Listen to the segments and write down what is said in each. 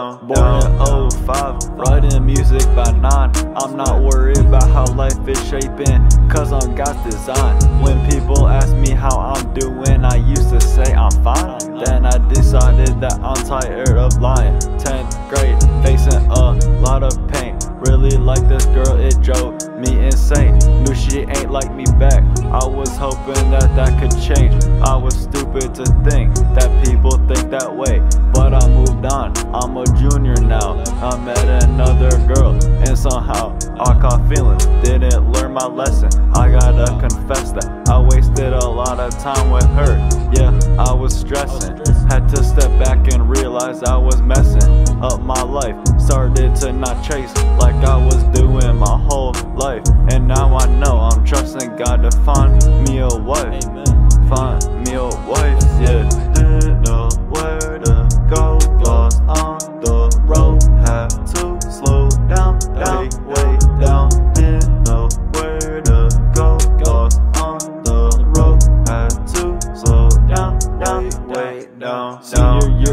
down. Born in 05, writing music by 9. I'm not worried about how life is shaping, cause I'm God design. When people ask me how I'm doing, I used to say I'm fine. Then I decided that I'm tired of lying. 10th grade, facing a lot of pain. Really like this girl, it drove me insane. Knew she ain't like me back. I was hoping that that could change. I was stupid to think that people think that way. But I'm a junior now. I met another girl, and somehow I caught feelings. Didn't learn my lesson. I gotta confess that I wasted a lot of time with her. Yeah, I was stressing. Had to step back and realize I was messing up my life. Started to not chase like I was doing my whole life. And now I know I'm trusting God to find me a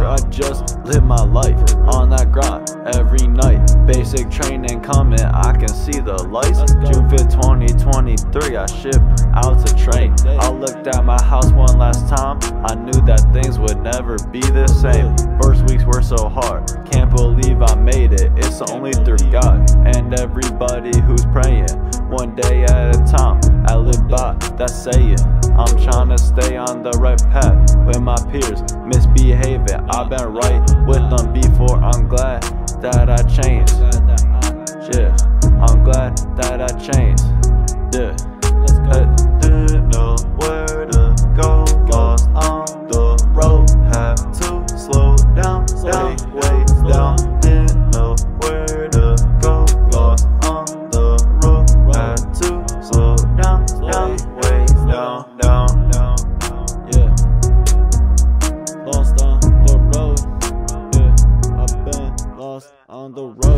I just live my life on that grind every night. Basic training coming, I can see the lights. June 5th, 2023, I ship out to train. I looked at my house one last time. I knew that things would never be the same. First weeks were so hard, can't believe I made it. It's only through God and everybody who's praying. One day at a time, I live by that saying. I'm trying to stay on the right path with my peers misbehaving. I've been right with them before. I'm glad that I changed. Yeah, I'm glad that I changed. Yeah, I didn't know where to go. On the road, had to slow down, down, way down. On the uh-huh. road.